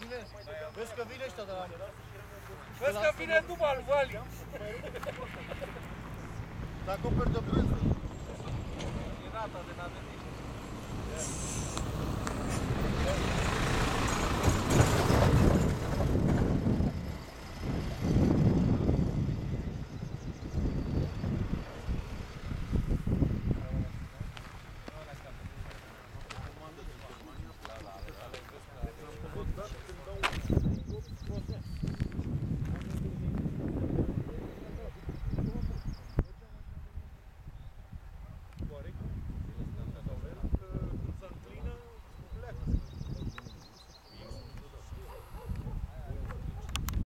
Cosmine, vezi că vine ăștia de la Vezi că vine după al Vali. Dacă acoperi de brânză. E data de n-a venit.